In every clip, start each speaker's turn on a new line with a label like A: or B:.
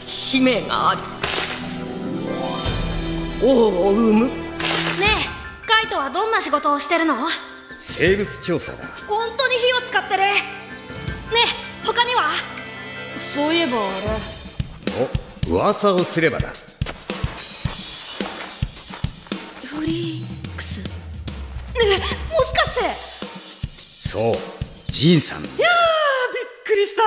A: 使命がある。王を生む。ね
B: えカイトはどんな仕事をしてるの？
C: 生物調査だ。
B: 本当に火を使ってる。ねえ他には？
A: そういえばあ
C: れ。お噂をすればだ。
B: フリークス。ねえもしかして？
C: そうジンさん
D: いやーびっくりした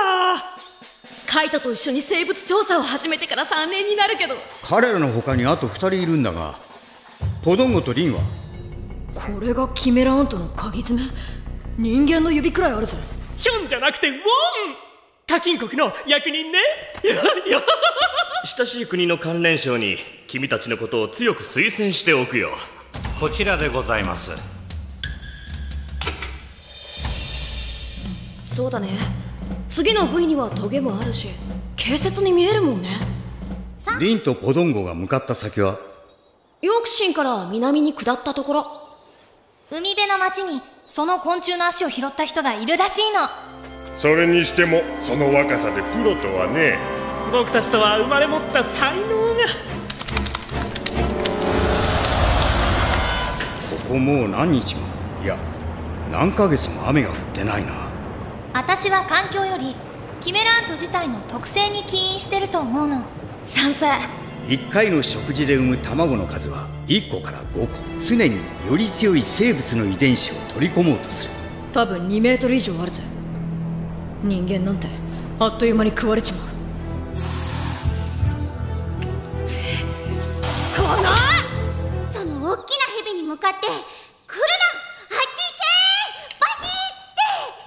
A: カイトと一緒に生物調査を始めてから3年になるけど。
C: 彼らの他にあと2人いるんだがポドンゴとリンは？
A: これがキメラアントの鍵爪人間の指くらいあるぜ。
D: ヒョンじゃなくてウォン！課金国の役人ね。
E: 親しい国の関連省に君たちのことを強く推薦しておくよ。
F: こちらでございます。
A: そうだね次の部位にはトゲもあるし軽説に見えるもんね。
C: リンとポドンゴが向かった先は？
A: ヨークシンから南に下ったところ。
B: 海辺の町にその昆虫の足を拾った人がいるらしいの。
G: それにしてもその若さでプロとはね。
D: 僕たちとは生まれ持った才能が。
C: ここもう何日も。いや何ヶ月も雨が降ってないな
B: 私は環境よりキメラント自体の特性に起因してると思うの。
A: 賛成。
C: 1回の食事で産む卵の数は1個から5個。常により強い生物の遺伝子を取り込もうとする。
A: 多分2メートル以上あるぜ。人間なんてあっという間に食われちまう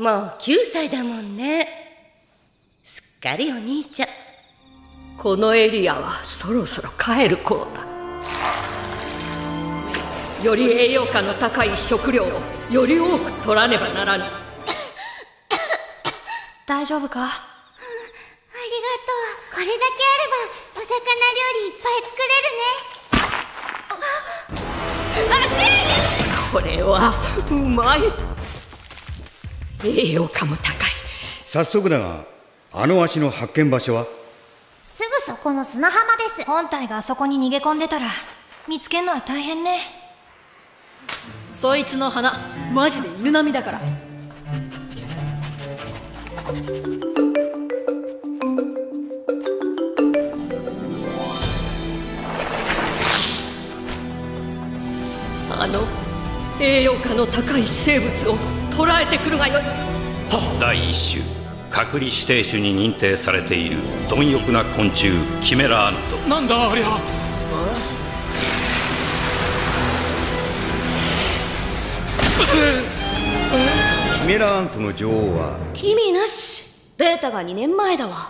H: もう9歳だもんね。すっかりお兄ちゃん。
A: このエリアはそろそろ帰る頃だ。より栄養価の高い食料をより多く取らねばならぬ。
B: 大丈夫か？
I: ありがとう。これだけあればお魚料理いっぱい作れるね。
A: これはうまい栄養価も高い。
C: 早速だがあの足の発見場所は？
I: すぐそこの砂浜です。
B: 本体があそこに逃げ込んでたら見つけるのは大変ね。
A: そいつの花マジで犬並みだから。あの栄養価の高い生物を捕らえてくるがよい。
F: 第一種隔離指定種に認定されている貪欲な昆虫キメラアント。
D: なんだありゃ。
C: キメラアントの女王は
A: 君なし。データが2年前だわ。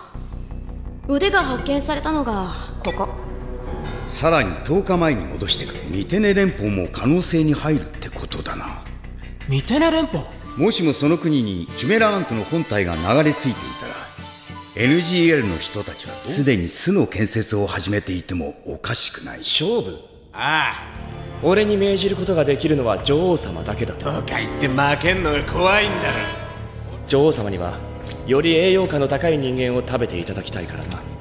A: 腕が発見されたのがここ。
C: さらに10日前に戻してくるミテネ連邦も可能性に入るってことだな
D: ミテネ連邦。
C: もしもその国にキメラアントの本体が流れ着いていたら NGL の人たちはすでに巣の建設を始めていてもおかしくない。
E: 勝負。
J: あ
E: 俺に命じることができるのは女王様だけだ。
J: あとか言って負けんのが怖いんだろ
E: 女王様にはより栄養価の高い人間を食べていただきたいからな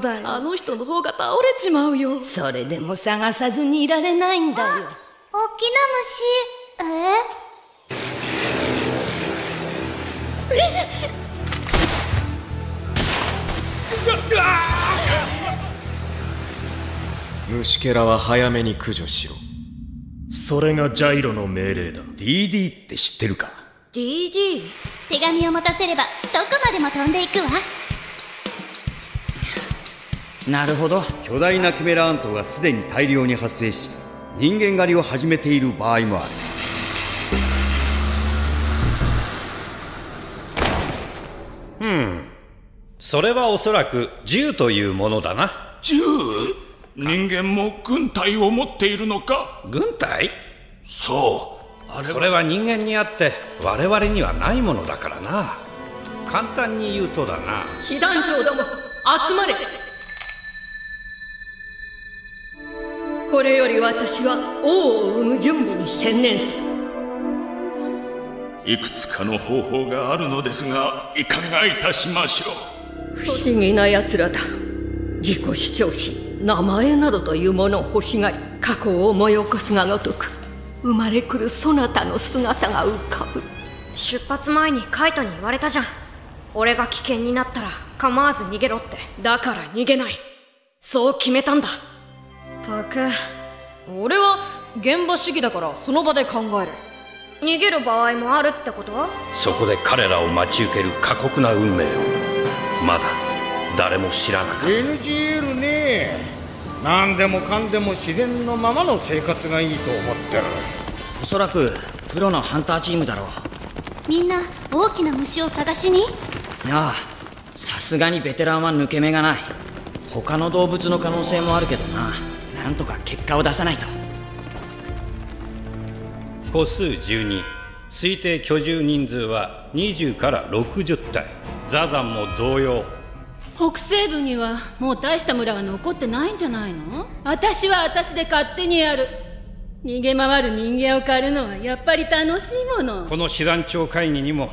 A: だよ。あの人の方が倒れちまうよ。
H: それでも探さずにいられないんだよ。
I: 大きな虫。え？
J: 虫けらは早めに駆除しろ。
E: それがジャイロの命令だ。
C: DD って知ってるか
A: ？DD
I: 手紙を持たせればどこまでも飛んでいくわ
K: なるほど。
C: 巨大なキメラアントがすでに大量に発生し人間狩りを始めている場合もある。
F: うん。それはおそらく銃というものだな。
L: 銃？人間も軍隊を持っているのか？
F: 軍隊？
L: そう。あれ
F: それは人間にあって我々にはないものだからな。簡単に言うとだな。
A: 被団長ども集まれこれより私は王を生む準備に専念する。
L: いくつかの方法があるのですがいかがいたしましょ
H: 不思議な奴らだ。自己主張し名前などというものを欲しがり過去を思い起こすがごとく生まれくるそなたの姿が浮かぶ。
A: 出発前にカイトに言われたじゃん。俺が危険になったら構わず逃げろって。だから逃げない。そう決めたんだたく俺は現場主義だからその場で考える。逃げる場合もあるってこと？
F: そこで彼らを待ち受ける過酷な運命を。まだ誰も知らなかった。
M: NGL ね何でもかんでも自然のままの生活がいいと思ってる。
K: おそらくプロのハンターチームだろう。
I: みんな大きな虫を探しに？
K: ああさすがにベテランは抜け目がない。他の動物の可能性もあるけどななんとか結果を出さないと。
F: 個数12推定居住人数は20から60体。ザザンも同様。
N: 北西部にはもう大した村が残ってないんじゃないの？私は私で勝手にやる。逃げ回る人間を狩るのはやっぱり楽しいもの。
F: この師団長会議にも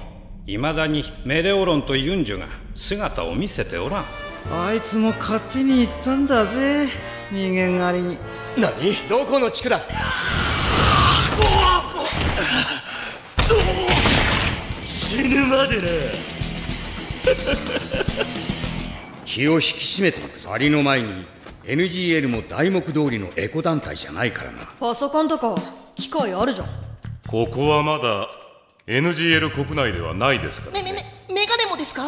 F: いまだにメレオロンとユンジュが姿を見せておらん。
O: あいつも勝手に行ったんだぜ人間狩りに。
J: 何？どこの地区だ
C: 死ぬまでな 気を引き締めていくぞありの前に。NGL も題目通りのエコ団体じゃないからな。
A: パソコンとか機械あるじゃん。
G: ここはまだ NGL 国内ではないですから、
P: ね、めめメガネもですか？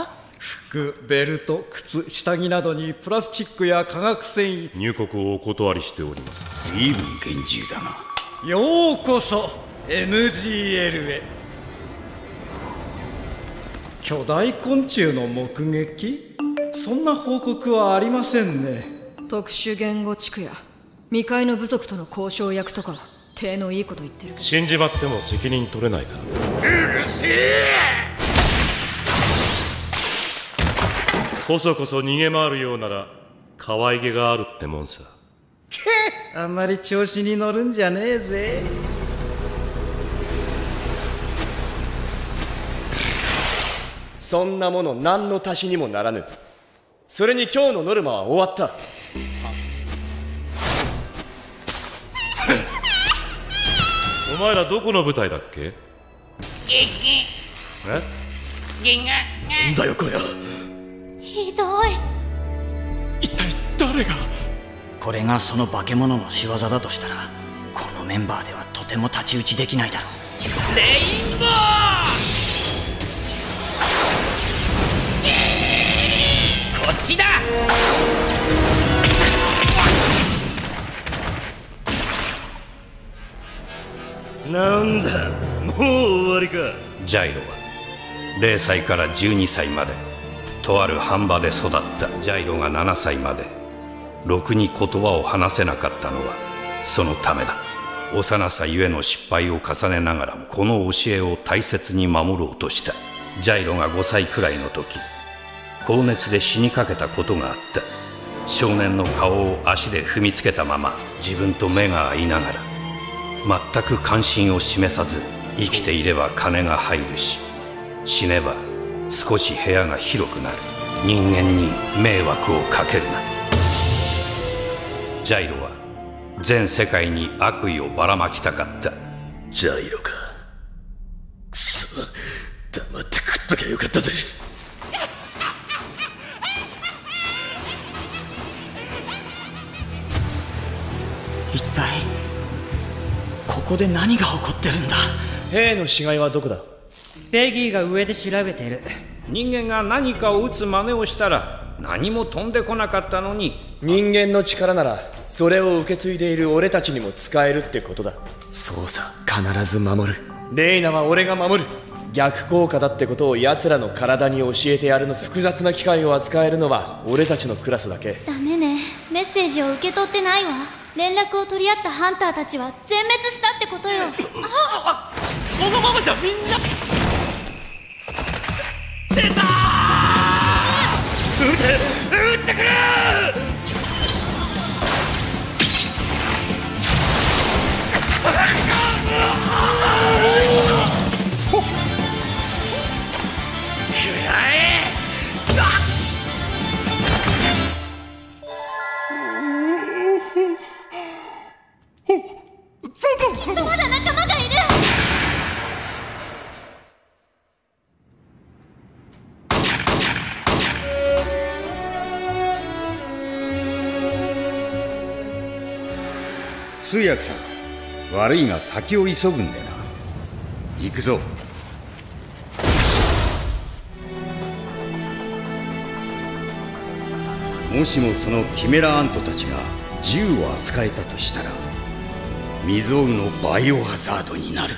O: 服ベルト靴下着などにプラスチックや化学繊維。
G: 入国をお断りしております。
C: 随分厳重だな。
O: ようこそ NGL へ。巨大昆虫の目撃？そんな報告はありませんね。
A: 特殊言語地区や未開の部族との交渉役とか手のいいこと言ってる
G: 死んじまっても責任取れないから
L: うるせえ
G: こそこそ逃げ回るようなら可愛げがあるってもんさ。
O: あんまり調子に乗るんじゃねえぜ。
J: そんなもの何の足しにもならぬ。それに今日のノルマは終わった。
G: お前らどこの部隊だっけ？え？
J: なんだよこりゃ
I: ひどい。
L: 一体誰が？
K: これがその化け物の仕業だとしたらこのメンバーではとても太刀打ちできないだろう。
L: レインボー！こっちだ！
C: なんだ？もう終わりか。
F: ジャイロは0歳から12歳までとある半場で育った。ジャイロが7歳まで。ろくに言葉を話せなかったのはそのためだ。幼さゆえの失敗を重ねながらもこの教えを大切に守ろうとした。ジャイロが5歳くらいの時高熱で死にかけたことがあった。少年の顔を足で踏みつけたまま自分と目が合いながら全く関心を示さず生きていれば金が入るし死ねば少し部屋が広くなる。人間に迷惑をかけるな。ジャイロは全世界に悪意をばらまきたかった。
C: ジャイロか。くそ黙って食っときゃよかったぜ。
K: 一体ここで何が起こってるんだ？
E: 兵の死骸はどこだ？
K: ペギーが上で調べてる。
F: 人間が何かを打つ真似をしたら何も飛んでこなかったのに
J: 人間の力ならそれを受け継いでいる俺たちにも使えるってことだ。そうさ必ず守る。レイナは俺が守る。逆効果だってことを奴らの体に教えてやるのさ。複雑な機械を扱えるのは俺たちのクラスだけ。
I: ダメね。メッセージを受け取ってないわ。連絡を取り合ったハンターたちは全滅したってことよ。
L: あこのままじゃみんな出た
C: 通訳さん。悪いが先を急ぐんでな。行くぞ。もしもそのキメラアントたちが銃を扱えたとしたら未曾有のバイオハザードになる。